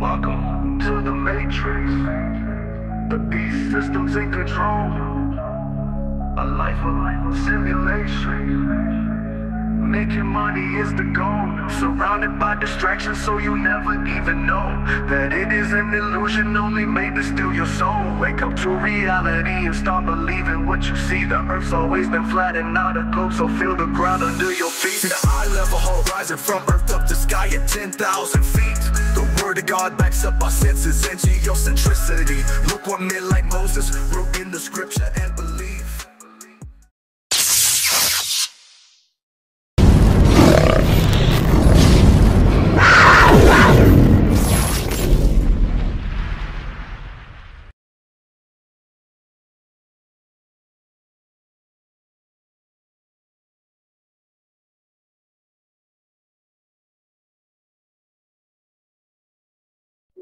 Welcome to the Matrix. The beast system's in control. A life of simulation. Making money is the goal. Surrounded by distractions, so you never even know that it is an illusion only made to steal your soul. Wake up to reality and start believing what you see. The earth's always been flat and not a globe, so feel the ground under your feet. The high level horizon from earth up to sky at 10,000 feet. The word of God backs up our senses and geocentricity. Look what men like Moses wrote in the scripture and believe.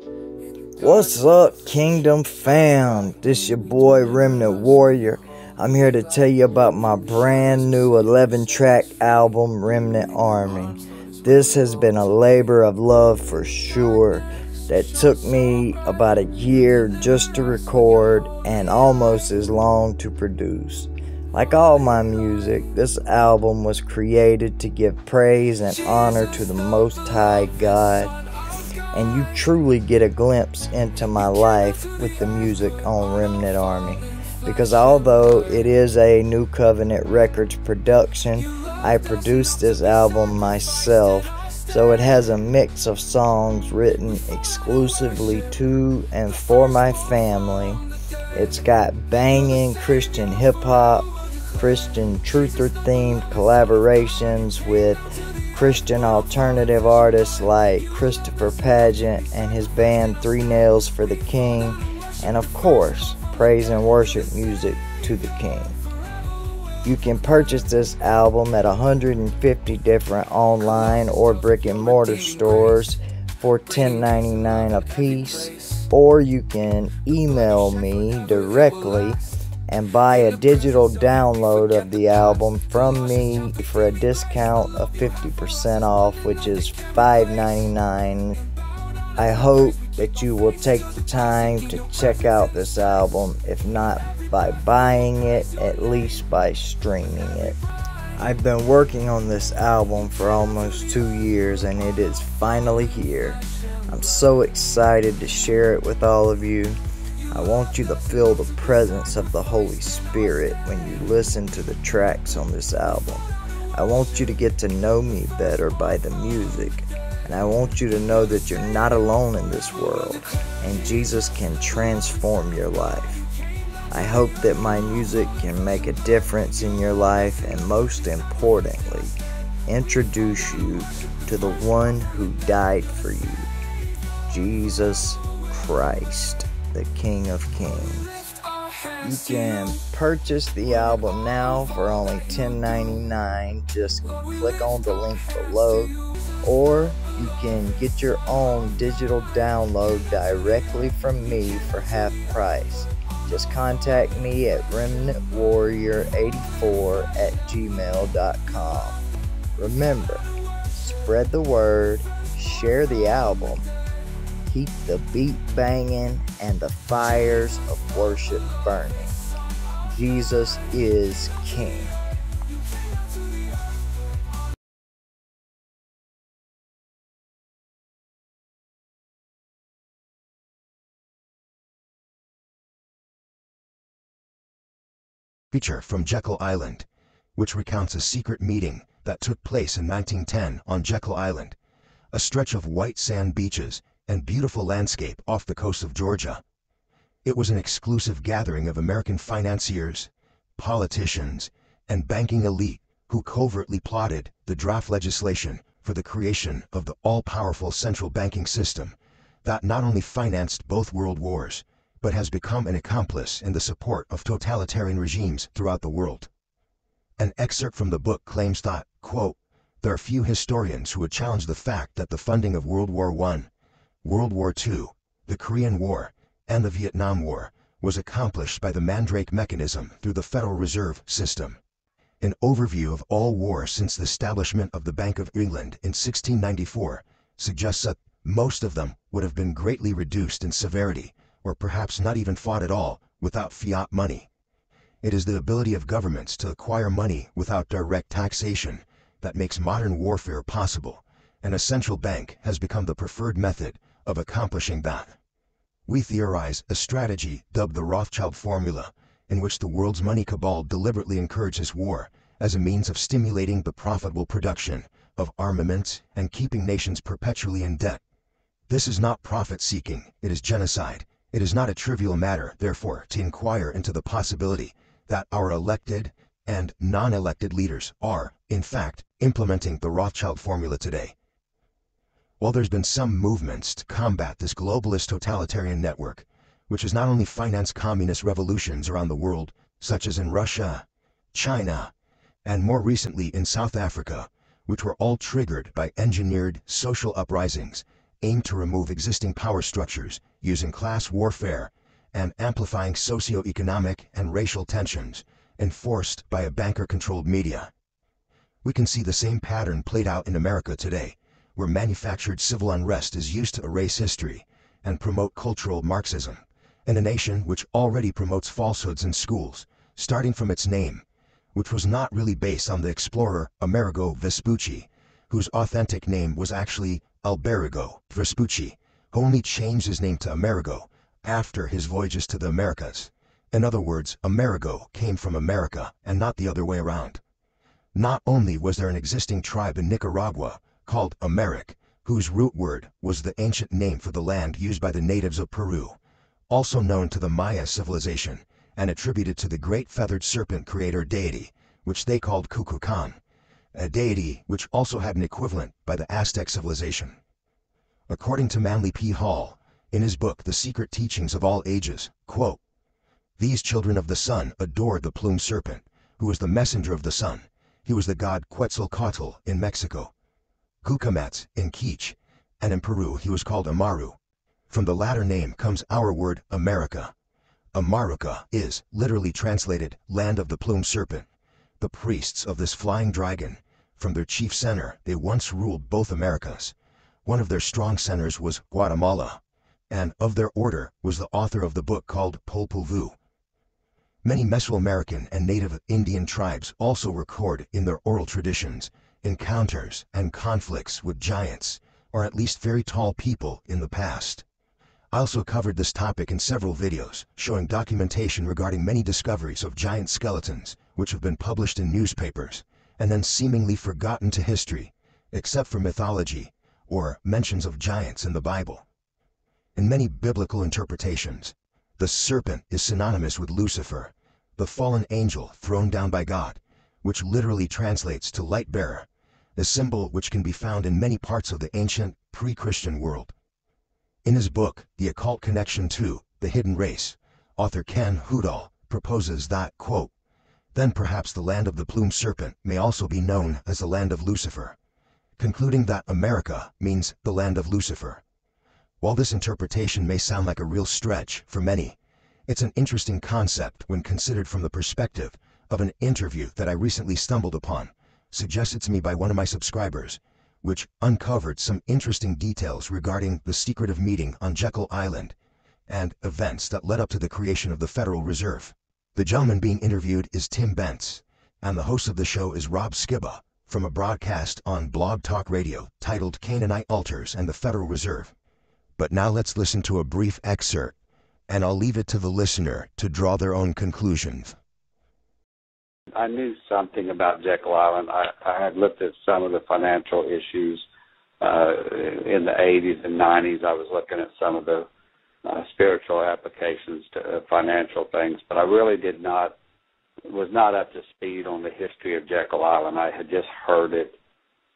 What's up, Kingdom fam? This your boy Remnant Warrior. I'm here to tell you about my brand new 11 track album, Remnant Army. This has been a labor of love for sure that took me about a year just to record and almost as long to produce. Like all my music, this album was created to give praise and honor to the Most High God and you truly get a glimpse into my life with the music on Remnant Army. Because although it is a New Covenant Records production, I produced this album myself, so it has a mix of songs written exclusively to and for my family. It's got banging Christian hip hop, Christian truther themed collaborations with Christian alternative artists like Christopher Pageant and his band Three Nails for the King, and of course, praise and worship music to the King. You can purchase this album at 150 different online or brick and mortar stores for $10.99 a piece, or you can email me directly and buy a digital download of the album from me for a discount of 50% off, which is $5.99. I hope that you will take the time to check out this album, if not by buying it, at least by streaming it. I've been working on this album for almost two years and it is finally here. I'm so excited to share it with all of you. I want you to feel the presence of the Holy Spirit when you listen to the tracks on this album. I want you to get to know me better by the music. And I want you to know that you're not alone in this world and Jesus can transform your life. I hope that my music can make a difference in your life and most importantly, introduce you to the one who died for you, Jesus Christ the King of Kings. You can purchase the album now for only $10.99. Just click on the link below, or you can get your own digital download directly from me for half price. Just contact me at remnantwarrior84 at gmail.com. Remember, spread the word, share the album, keep the beat banging and the fires of worship burning. Jesus is King. Creature from Jekyll Island, which recounts a secret meeting that took place in 1910 on Jekyll Island, a stretch of white sand beaches and beautiful landscape off the coast of Georgia. It was an exclusive gathering of American financiers, politicians, and banking elite who covertly plotted the draft legislation for the creation of the all-powerful central banking system that not only financed both world wars, but has become an accomplice in the support of totalitarian regimes throughout the world. An excerpt from the book claims that, quote, there are few historians who would challenge the fact that the funding of World War I World War II, the Korean War, and the Vietnam War was accomplished by the Mandrake mechanism through the Federal Reserve System. An overview of all wars since the establishment of the Bank of England in 1694 suggests that most of them would have been greatly reduced in severity, or perhaps not even fought at all, without fiat money. It is the ability of governments to acquire money without direct taxation that makes modern warfare possible, and a central bank has become the preferred method of accomplishing that. We theorize a strategy dubbed the Rothschild formula, in which the world's money cabal deliberately encourages war as a means of stimulating the profitable production of armaments and keeping nations perpetually in debt. This is not profit seeking, it is genocide. It is not a trivial matter, therefore, to inquire into the possibility that our elected and non-elected leaders are, in fact, implementing the Rothschild formula today. While there's been some movements to combat this globalist totalitarian network, which has not only financed communist revolutions around the world, such as in Russia, China, and more recently in South Africa, which were all triggered by engineered social uprisings aimed to remove existing power structures using class warfare and amplifying socio-economic and racial tensions enforced by a banker-controlled media. We can see the same pattern played out in America today, where manufactured civil unrest is used to erase history and promote cultural Marxism, in a nation which already promotes falsehoods in schools, starting from its name, which was not really based on the explorer Amerigo Vespucci, whose authentic name was actually Alberigo Vespucci, who only changed his name to Amerigo after his voyages to the Americas. In other words, Amerigo came from America and not the other way around. Not only was there an existing tribe in Nicaragua called Americ, whose root word was the ancient name for the land used by the natives of Peru, also known to the Maya civilization and attributed to the great feathered serpent creator deity, which they called Kukulkan, a deity which also had an equivalent by the Aztec civilization. According to Manly P. Hall, in his book The Secret Teachings of All Ages, quote, These children of the sun adored the plumed serpent, who was the messenger of the sun. He was the god Quetzalcoatl in Mexico, Gucumatz in Quiche, and in Peru he was called Amaru. From the latter name comes our word America. Amaruca is, literally translated, land of the plumed serpent. The priests of this flying dragon, from their chief center, they once ruled both Americas. One of their strong centers was Guatemala, and of their order was the author of the book called Popol Vuh. Many Mesoamerican and native Indian tribes also record in their oral traditions encounters and conflicts with giants, or at least very tall people in the past. I also covered this topic in several videos, showing documentation regarding many discoveries of giant skeletons, which have been published in newspapers, and then seemingly forgotten to history, except for mythology, or mentions of giants in the Bible. In many biblical interpretations, the serpent is synonymous with Lucifer, the fallen angel thrown down by God, which literally translates to light bearer, a symbol which can be found in many parts of the ancient, pre-Christian world. In his book, The Occult Connection to The Hidden Race, author Ken Houdal proposes that, quote, then perhaps the land of the plumed serpent may also be known as the land of Lucifer, concluding that America means the land of Lucifer. While this interpretation may sound like a real stretch for many, it's an interesting concept when considered from the perspective of an interview that I recently stumbled upon suggested to me by one of my subscribers, which uncovered some interesting details regarding the secretive meeting on Jekyll Island and events that led up to the creation of the Federal Reserve. The gentleman being interviewed is Tim Bentz, and the host of the show is Rob Skiba from a broadcast on Blog Talk Radio titled Canaanite Altars and the Federal Reserve. But now let's listen to a brief excerpt, and I'll leave it to the listener to draw their own conclusions. I knew something about Jekyll Island. I, I had looked at some of the financial issues uh, in the 80s and 90s. I was looking at some of the uh, spiritual applications to uh, financial things, but I really did not was not up to speed on the history of Jekyll Island. I had just heard it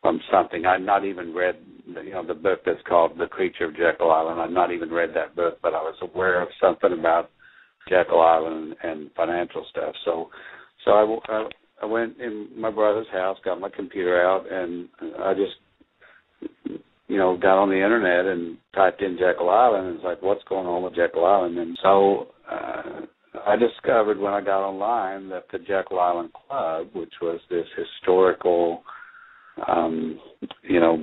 from something. I'd not even read, you know, the book that's called The Creature of Jekyll Island. I'd not even read that book, but I was aware of something about Jekyll Island and financial stuff. So so I, I, I went in my brother's house, got my computer out, and I just, you know, got on the internet and typed in Jekyll Island, and it's like, what's going on with Jekyll Island? And so uh, I discovered when I got online that the Jekyll Island Club, which was this historical, um, you know,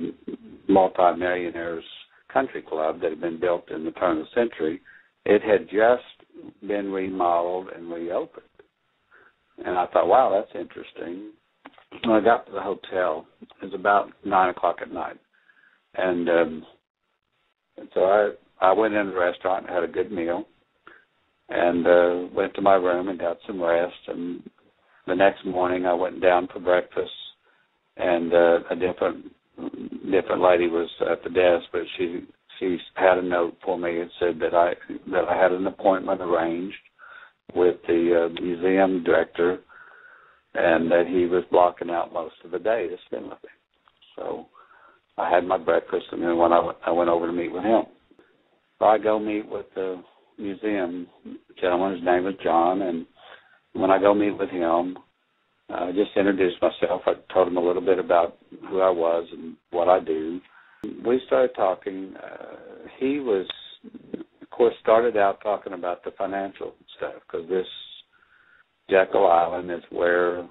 multimillionaires country club that had been built in the turn of the century. It had just been remodeled and reopened. And I thought, wow, that's interesting. When I got to the hotel, it was about nine o'clock at night, and um, and so I I went in the restaurant and had a good meal, and uh, went to my room and got some rest. And the next morning, I went down for breakfast, and uh, a different different lady was at the desk, but she she had a note for me and said that I that I had an appointment arranged with the uh, museum director and that he was blocking out most of the day to spend with me. So I had my breakfast, and then when I went, over to meet with him. So I go meet with the museum gentleman. His name is John, and when I go meet with him, I just introduced myself. I told him a little bit about who I was and what I do. We started talking. Uh, he was, course, started out talking about the financial stuff because this Jekyll Island is where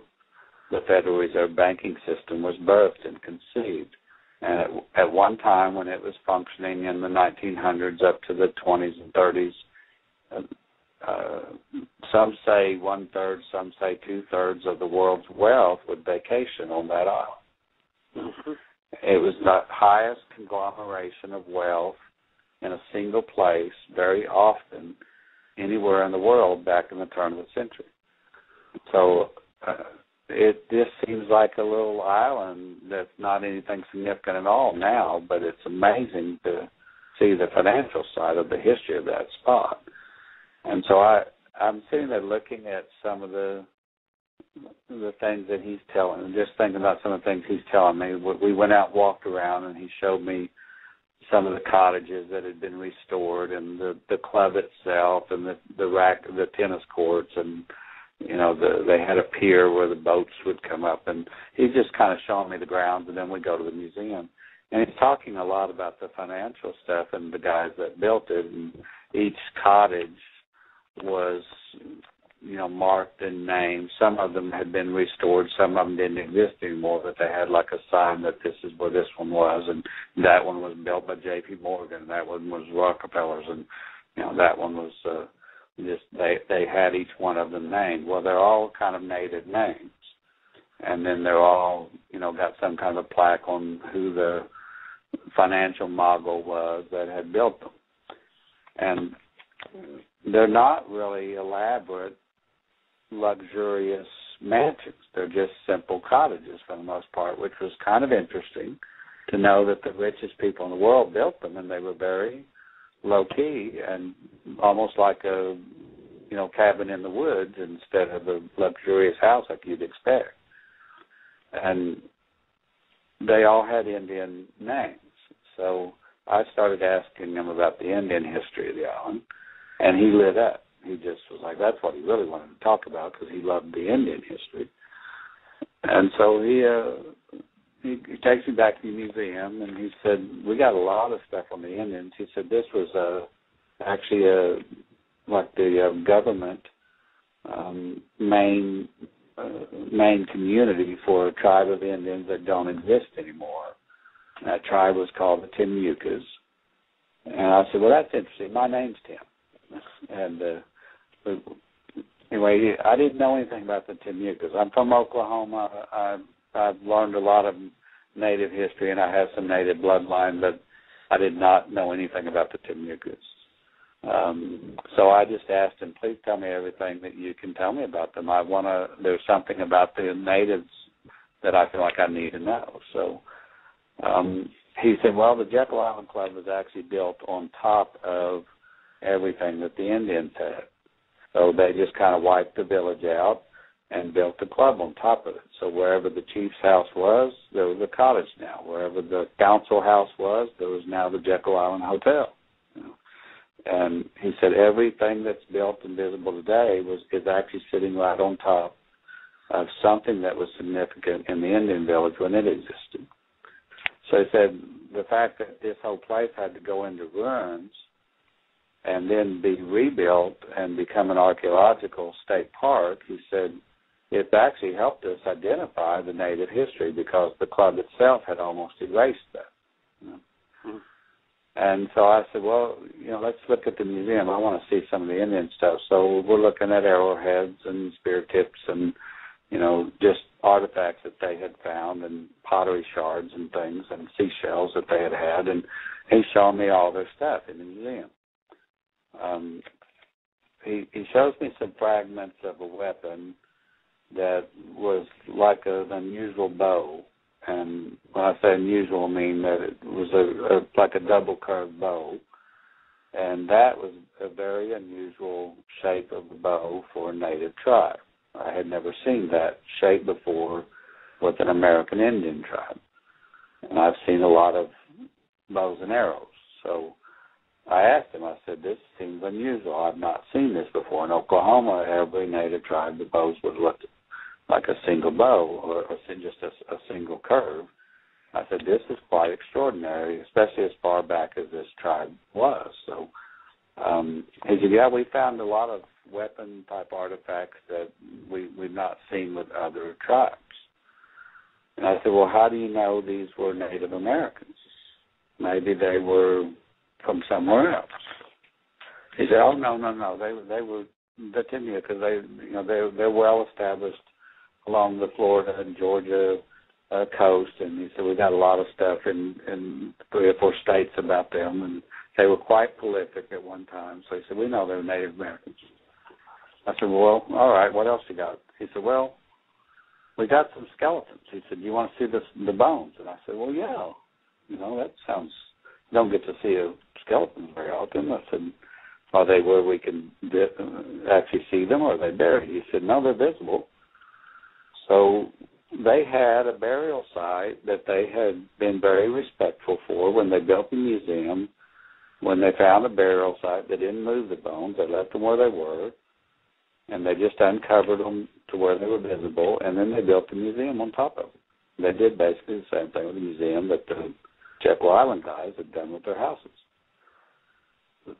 the Federal Reserve banking system was birthed and conceived. And at, at one time, when it was functioning in the 1900s up to the 20s and 30s, uh, uh, some say one third, some say two thirds of the world's wealth would vacation on that island. Mm-hmm. It was the highest conglomeration of wealth in a single place very often anywhere in the world back in the turn of the century. So uh, it just seems like a little island that's not anything significant at all now, but it's amazing to see the financial side of the history of that spot. And so I I'm sitting there looking at some of the the things that he's telling just thinking about some of the things he's telling me. We went out walked around and he showed me some of the cottages that had been restored and the the club itself and the the rack the tennis courts and you know the they had a pier where the boats would come up and he's just kind of showing me the grounds and then we go to the museum. And he's talking a lot about the financial stuff and the guys that built it and each cottage was you know marked and named some of them had been restored some of them didn't exist anymore but they had like a sign that this is where this one was and that one was built by jp morgan that one was rockefellers and you know that one was uh just they they had each one of them named. Well, they're all kind of native names, and then they're all you know got some kind of a plaque on who the financial mogul was that had built them, and they're not really elaborate, luxurious mansions. They're just simple cottages for the most part, which was kind of interesting to know that the richest people in the world built them, and they were very low key and almost like a you know cabin in the woods instead of a luxurious house like you'd expect. And they all had Indian names, so I started asking him about the Indian history of the island, and he lit up. He just was like, that's what he really wanted to talk about because he loved the Indian history. And so he uh, he, he takes me back to the museum and he said we got a lot of stuff on the Indians. He said this was uh, actually a like the uh, government um, main uh, main community for a tribe of Indians that don't exist anymore. That tribe was called the Timucua. And I said, well, that's interesting. My name's Tim. And uh, anyway, I didn't know anything about the Timucua. I'm from Oklahoma. I I've learned a lot of native history and I have some native bloodline, but I did not know anything about the Timucua. Um, so I just asked him, please tell me everything that you can tell me about them. I want to. There's something about the natives that I feel like I need to know. So um, he said, well, the Jekyll Island Club was actually built on top of everything that the Indians had. So they just kind of wiped the village out and built the club on top of it. So wherever the chief's house was, there was a cottage now. Wherever the council house was, there was now the Jekyll Island Hotel. You know? And he said everything that's built and visible today was is actually sitting right on top of something that was significant in the Indian village when it existed. So he said the fact that this whole place had to go into ruins and then be rebuilt and become an archaeological state park, he said it's actually helped us identify the native history because the club itself had almost erased that. You know? And so I said, well, you know, let's look at the museum. I want to see some of the Indian stuff. So we're looking at arrowheads and spear tips and, you know, just artifacts that they had found and pottery shards and things and seashells that they had had. And he's showing me all their stuff in the museum. Um, he he shows me some fragments of a weapon that was like an unusual bow. And when I say unusual, I mean that it was a, a like a double curved bow, and that was a very unusual shape of a bow for a native tribe. I had never seen that shape before with an American Indian tribe, and I've seen a lot of bows and arrows. So I asked him, I said, this seems unusual. I've not seen this before. In Oklahoma, every native tribe, the bows would look like a single bow or, or just a, a single curve. I said, this is quite extraordinary, especially as far back as this tribe was. So um, he said, yeah, we found a lot of weapon type artifacts that we, we've not seen with other tribes. And I said, well, how do you know these were Native Americans? Maybe they were from somewhere else. He said, "Oh no, no, no. They they were Timia because they you know they they're well established along the Florida and Georgia uh, coast, and he said we got a lot of stuff in in three or four states about them, and they were quite prolific at one time. So he said we know they're Native Americans. I said, well, all right. What else you got? He said, well, we got some skeletons. He said, "Do you want to see the the bones? And I said, well, yeah. You know that sounds. Don't get to see a skeletons very often. I said, are they where we can actually see them or are they buried? He said, no, they're visible. So they had a burial site that they had been very respectful for when they built the museum. When they found a burial site, they didn't move the bones. They left them where they were, and they just uncovered them to where they were visible, and then they built the museum on top of them. They did basically the same thing with the museum that the Jekyll Island guys had done with their houses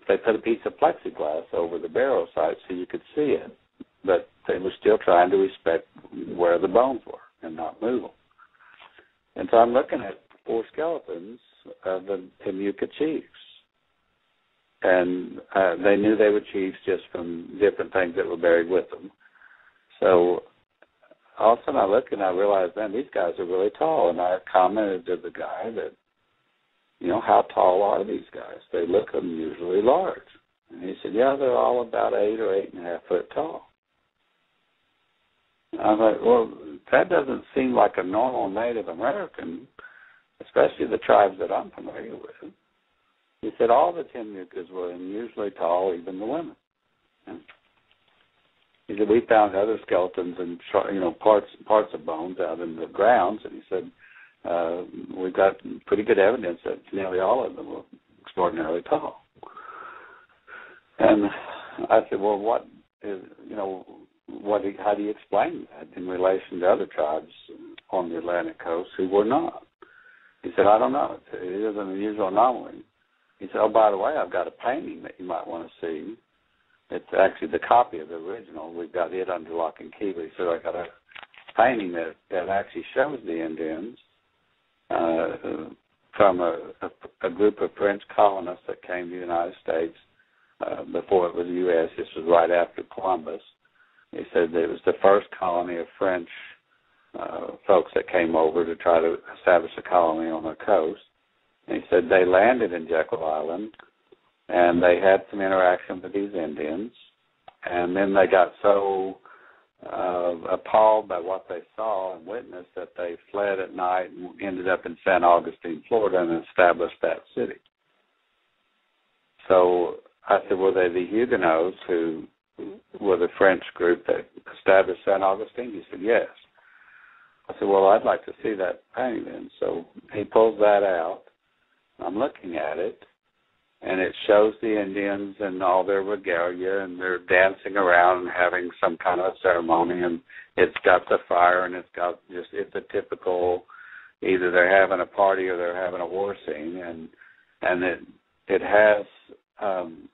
they put a piece of plexiglass over the burial site so you could see it, but they were still trying to respect where the bones were and not move them. And so I'm looking at four skeletons of the Timucua chiefs. And uh, they knew they were chiefs just from different things that were buried with them. So all of a sudden I look and I realize, man, these guys are really tall. And I commented to the guy that you know, how tall are these guys? They look unusually large. And he said, yeah, they're all about eight or eight and a half foot tall. I thought, well, that doesn't seem like a normal Native American, especially the tribes that I'm familiar with. He said all the Timucuas were unusually tall, even the women. And he said we found other skeletons and you know parts parts of bones out in the grounds, and he said uh, we've got pretty good evidence that nearly all of them were extraordinarily tall. And I said, well, what is, you know, what? How do you explain that in relation to other tribes on the Atlantic coast who were not? He said, I don't know. It is an unusual anomaly. He said, oh, by the way, I've got a painting that you might want to see. It's actually the copy of the original. We've got it under lock and key. But he said, I got a painting that that actually shows the Indians uh, from a, a, a, group of French colonists that came to the United States uh, before it was the U.S. This was right after Columbus. He said that it was the first colony of French uh, folks that came over to try to establish a colony on the coast. And he said they landed in Jekyll Island and they had some interaction with these Indians. And then they got so uh, appalled by what they saw and witnessed that they fled at night and ended up in San Augustine, Florida, and established that city. So I said, were they the Huguenots who were the French group that established San Augustine? He said, yes. I said, well, I'd like to see that painting. So he pulls that out. I'm looking at it, and it shows the Indians and all their regalia, and they're dancing around and having some kind of a ceremony, and it's got the fire, and it's got just it's a typical either they're having a party or they're having a war scene, and and it it has um,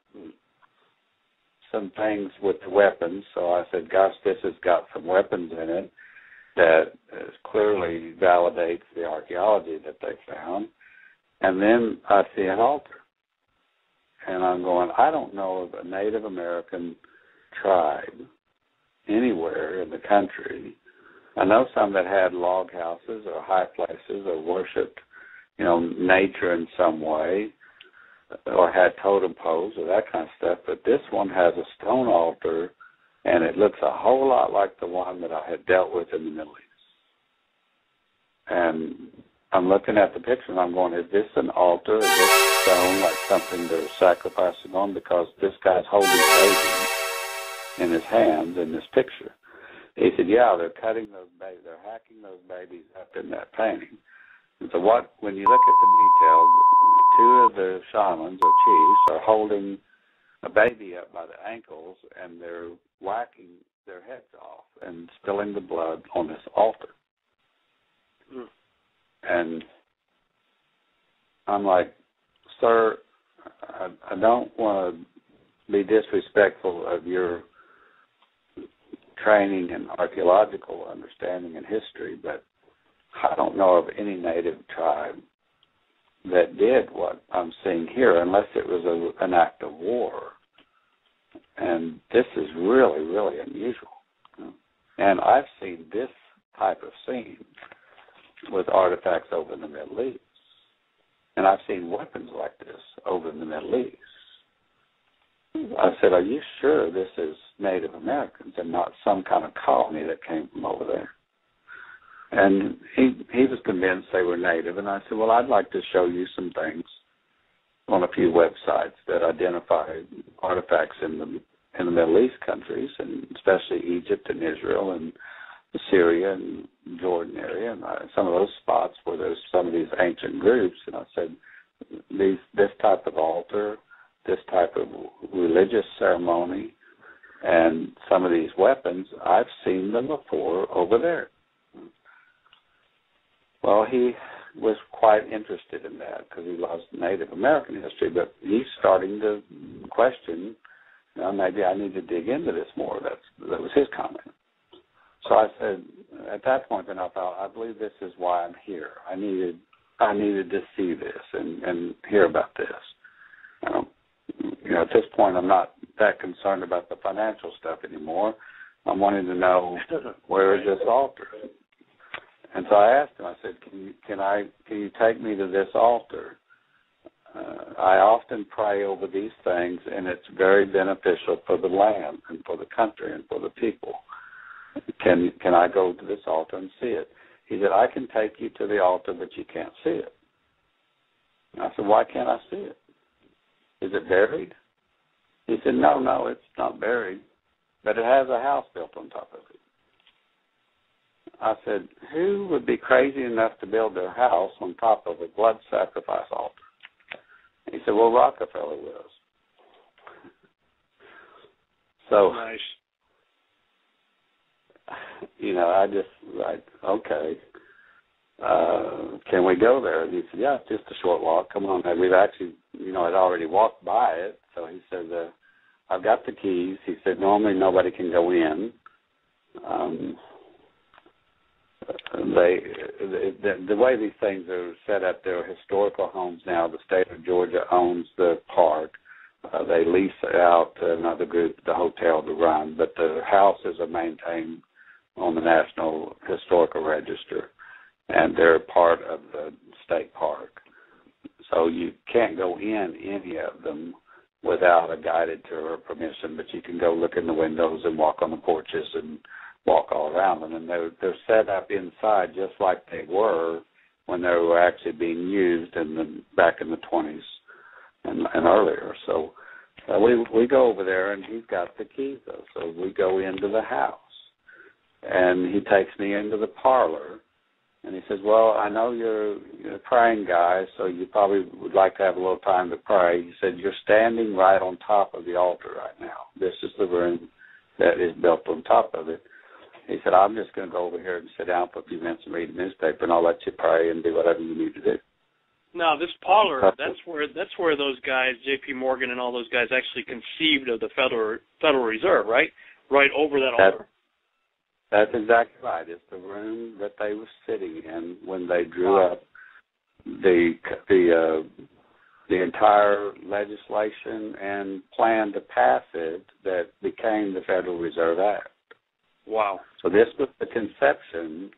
some things with the weapons. So I said, gosh, this has got some weapons in it that clearly validates the archaeology that they found. And then I see an altar and I'm going, I don't know of a Native American tribe anywhere in the country. I know some that had log houses or high places or worshipped, you know, nature in some way or had totem poles or that kind of stuff, but this one has a stone altar and it looks a whole lot like the one that I had dealt with in the Middle East. And I'm looking at the picture and I'm going, is this an altar? Is this stone like something they're sacrificing on? Because this guy's holding a baby in his hands in this picture. He said, yeah, they're cutting those babies, they're hacking those babies up in that painting. And so what, when you look at the details, two of the shamans or chiefs are holding a baby up by the ankles and they're whacking their heads off and spilling the blood on this altar. Mm. And I'm like, sir, I, I don't want to be disrespectful of your training and archaeological understanding and history, but I don't know of any native tribe that did what I'm seeing here, unless it was a, an act of war. And this is really, really unusual. And I've seen this type of scene with artifacts over in the Middle East. And I've seen weapons like this over in the Middle East. I said, Are you sure this is Native Americans and not some kind of colony that came from over there? And he he was convinced they were native and I said, Well I'd like to show you some things on a few websites that identify artifacts in the in the Middle East countries and especially Egypt and Israel and Syria and Jordan area and some of those spots where there's some of these ancient groups and I said these this type of altar this type of religious ceremony and some of these weapons, I've seen them before over there. Well, he was quite interested in that because he loves Native American history, but he's starting to question, you know, maybe I need to dig into this more. That's that was his comment. So I said, at that point, then I thought, I believe this is why I'm here. I needed, I needed to see this and and hear about this. Um, you know, at this point, I'm not that concerned about the financial stuff anymore. I'm wanting to know where is this altar. And so I asked him. I said, "Can you can I can you take me to this altar?" Uh, I often pray over these things, and it's very beneficial for the land and for the country and for the people. Can can I go to this altar and see it? He said, "I can take you to the altar, but you can't see it." I said, "Why can't I see it? Is it buried? He said, No, no, it's not buried, but it has a house built on top of it. I said, Who would be crazy enough to build their house on top of a blood sacrifice altar? He said, Well, Rockefeller was. So, nice. You know, I just like, okay, uh, can we go there? And he said, yeah, just a short walk. Come on. And we've actually, you know, I'd already walked by it. So he said, uh, I've got the keys. He said, normally nobody can go in. Um, they, the, the way these things are set up, they're historical homes now. The state of Georgia owns the park. Uh, they lease out another group, the hotel, to run, but the houses are maintained on the National Historical Register and they're part of the state park. So you can't go in any of them without a guided tour or permission, but you can go look in the windows and walk on the porches and walk all around them. And they're they're set up inside just like they were when they were actually being used in the back in the twenties and, and earlier. So uh, we we go over there and he's got the keys though. So we go into the house and he takes me into the parlor and he says, Well, I know you're, you're a praying guy, so you probably would like to have a little time to pray. He said, You're standing right on top of the altar right now. This is the room that is built on top of it. He said, I'm just going to go over here and sit down for a few minutes and read the newspaper, and I'll let you pray and do whatever you need to do. Now, this parlor, that's where that's where those guys, J.P. Morgan and all those guys, actually conceived of the Federal Federal Reserve, right? Right over that altar. That's exactly right. It's the room that they were sitting in when they drew up the the uh, the entire legislation and plan to pass it that became the Federal Reserve Act. Wow. So this was the conception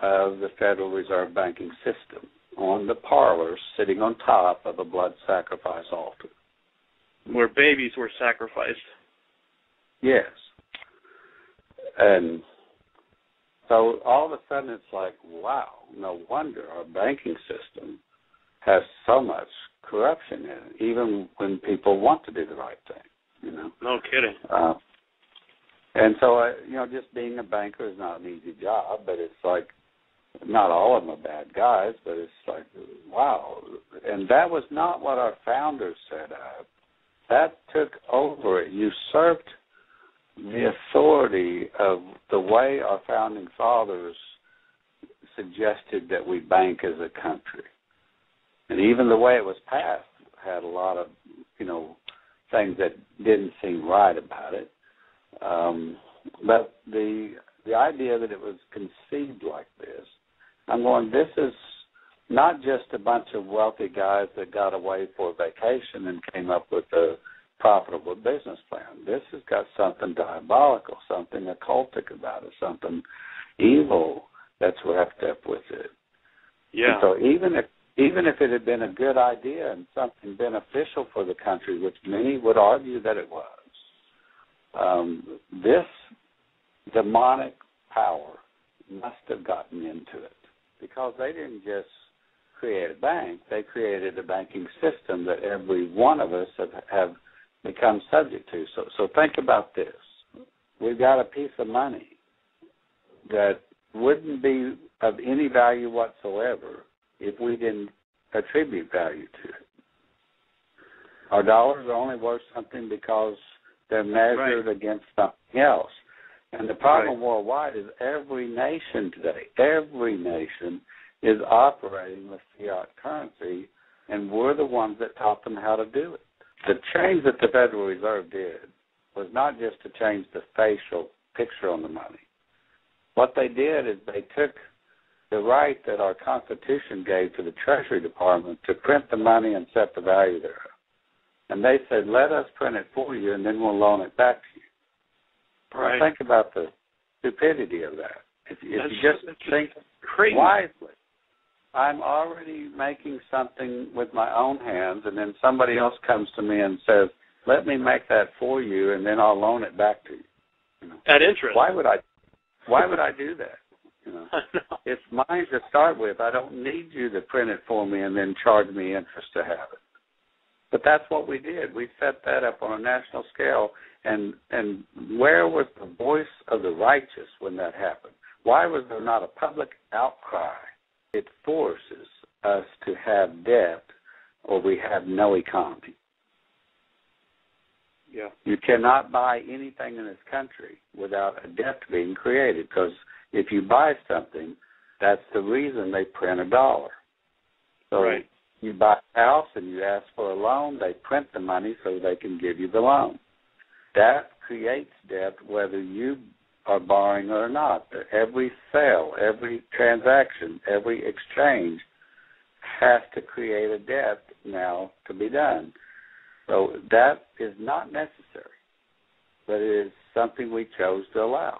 of the Federal Reserve banking system on the parlor, sitting on top of a blood sacrifice altar. Where babies were sacrificed. Yes. And so all of a sudden it's like, wow, no wonder our banking system has so much corruption in it, even when people want to do the right thing, you know. No kidding. Uh, and so, uh, you know, just being a banker is not an easy job, but it's like not all of them are bad guys, but it's like, wow. And that was not what our founders set up. That took over, it usurped the authority of the way our founding fathers suggested that we bank as a country. And even the way it was passed had a lot of, you know, things that didn't seem right about it. Um, but the the idea that it was conceived like this I'm going, this is not just a bunch of wealthy guys that got away for vacation and came up with a profitable business plan. This has got something diabolical, something occultic about it, something evil that's wrapped up with it. Yeah. And so even if even if it had been a good idea and something beneficial for the country, which many would argue that it was, um, this demonic power must have gotten into it because they didn't just create a bank, they created a banking system that every one of us have, have become subject to. So, so think about this. We've got a piece of money that wouldn't be of any value whatsoever if we didn't attribute value to it. Our dollars are only worth something because they're measured right. against something else. And the problem right. worldwide is every nation today, every nation is operating with fiat currency, and we're the ones that taught them how to do it. The change that the Federal Reserve did was not just to change the facial picture on the money. What they did is they took the right that our Constitution gave to the Treasury Department to print the money and set the value thereof. And they said, let us print it for you, and then we'll loan it back to you. Right. Think about the stupidity of that. If, if you just think crazy. wisely, I'm already making something with my own hands, and then somebody else comes to me and says, "Let me make that for you, and then I'll loan it back to you." you know? At interest. Why would I? Why would I do that? You know, know. it's mine to start with. I don't need you to print it for me and then charge me interest to have it. But that's what we did. We set that up on a national scale, and and where was the voice of the righteous when that happened? Why was there not a public outcry? It forces us to have debt, or we have no economy. Yeah. You cannot buy anything in this country without a debt being created because if you buy something, that's the reason they print a dollar. So Right. you buy a house and you ask for a loan, they print the money so they can give you the loan. That creates debt whether you are borrowing or not. Every sale, every transaction, every exchange has to create a debt now to be done. So that is not necessary, but it is something we chose to allow.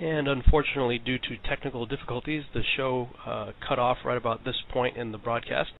And unfortunately, due to technical difficulties, the show uh, cut off right about this point in the broadcast.